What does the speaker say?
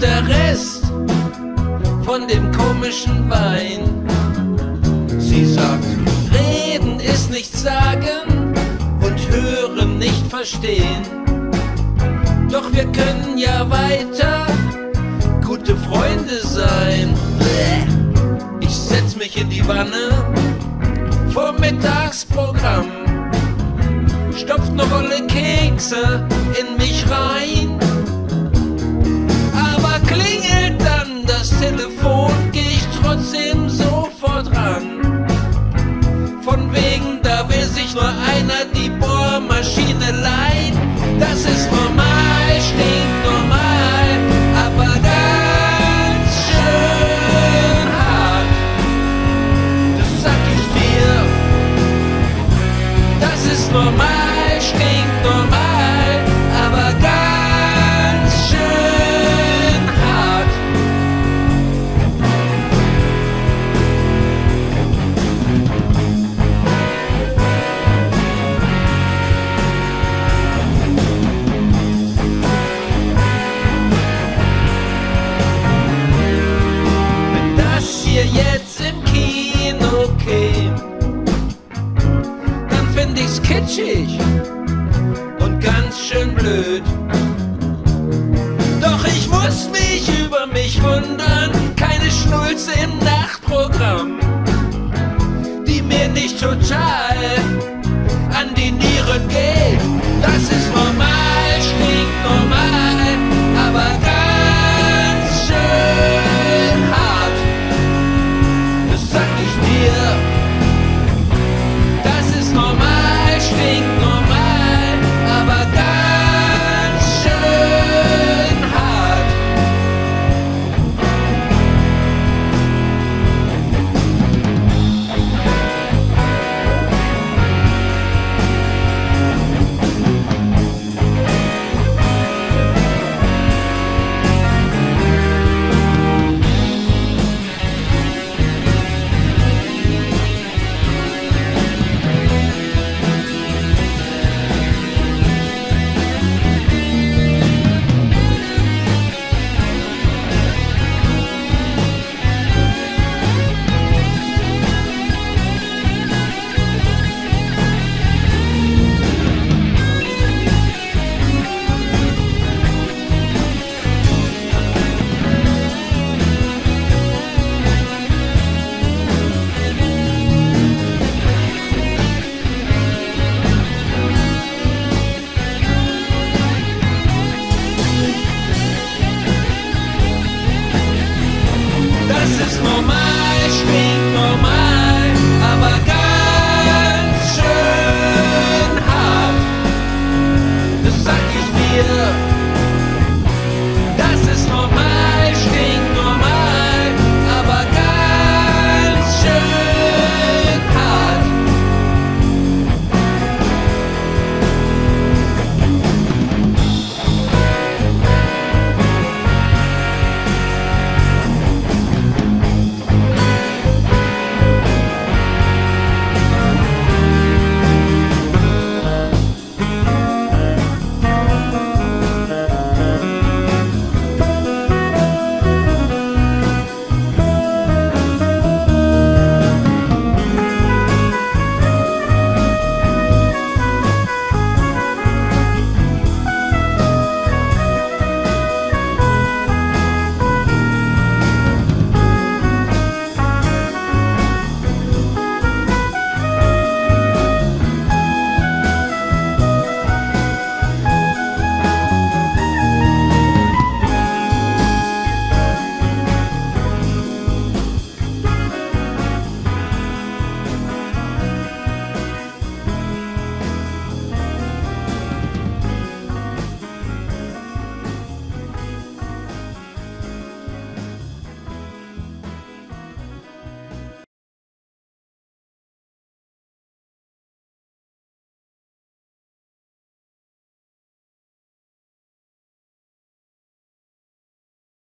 der Rest von dem komischen Wein. Sie sagt, reden ist nicht sagen und hören nicht verstehen. Doch wir können ja weiter gute Freunde sein. Ich setz mich in die Wanne vor Mittagsprogramm. Stopft noch alle Kekse in mich rein. Nur einer die Bohrmaschine leihen. Muss mich über mich wundern, keine Schnulze im Nachtprogramm, die mir nicht total an die Nieren geht. das ist normal, stinknormal, aber ganz schön hart. Das sag ich dir, das ist normal.